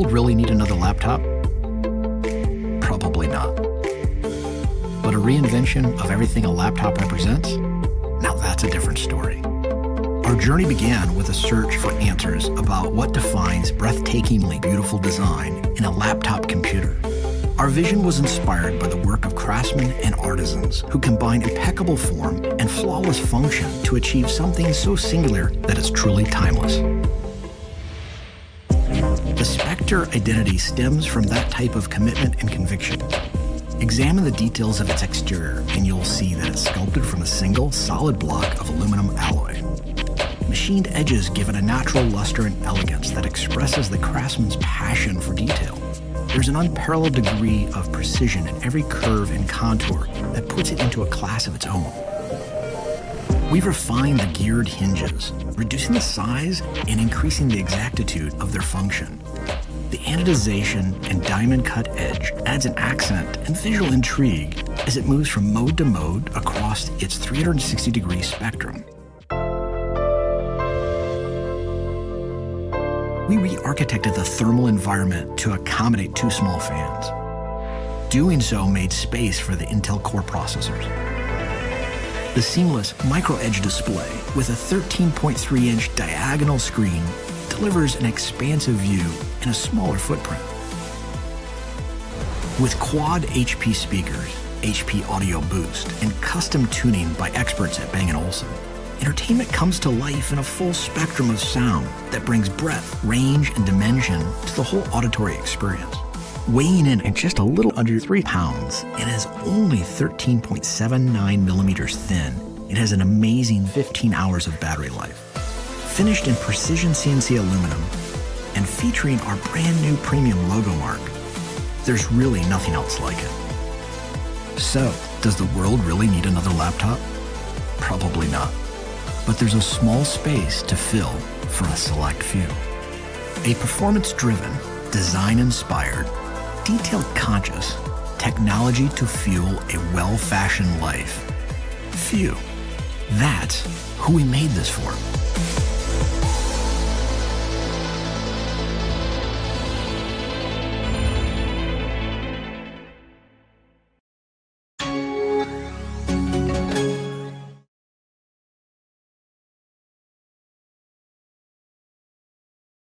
really need another laptop? Probably not. But a reinvention of everything a laptop represents? Now that's a different story. Our journey began with a search for answers about what defines breathtakingly beautiful design in a laptop computer. Our vision was inspired by the work of craftsmen and artisans who combine impeccable form and flawless function to achieve something so singular that it's truly timeless. The Spectre identity stems from that type of commitment and conviction. Examine the details of its exterior and you'll see that it's sculpted from a single solid block of aluminum alloy. Machined edges give it a natural luster and elegance that expresses the craftsman's passion for detail. There's an unparalleled degree of precision in every curve and contour that puts it into a class of its own. We've refined the geared hinges, reducing the size and increasing the exactitude of their function. The anodization and diamond cut edge adds an accent and visual intrigue as it moves from mode to mode across its 360 degree spectrum. we re-architected the thermal environment to accommodate two small fans. Doing so made space for the Intel Core processors. The seamless micro-edge display with a 13.3-inch diagonal screen delivers an expansive view in a smaller footprint. With quad HP speakers, HP Audio Boost, and custom tuning by experts at Bang & Olufsen, entertainment comes to life in a full spectrum of sound that brings breadth, range, and dimension to the whole auditory experience. Weighing in at just a little under 3 pounds, it is only 13.79 millimeters thin. It has an amazing 15 hours of battery life. Finished in precision CNC aluminum and featuring our brand new premium logo mark, there's really nothing else like it. So, does the world really need another laptop? Probably not but there's a small space to fill for a select few. A performance driven, design inspired, detail conscious technology to fuel a well fashioned life. Few. That's who we made this for.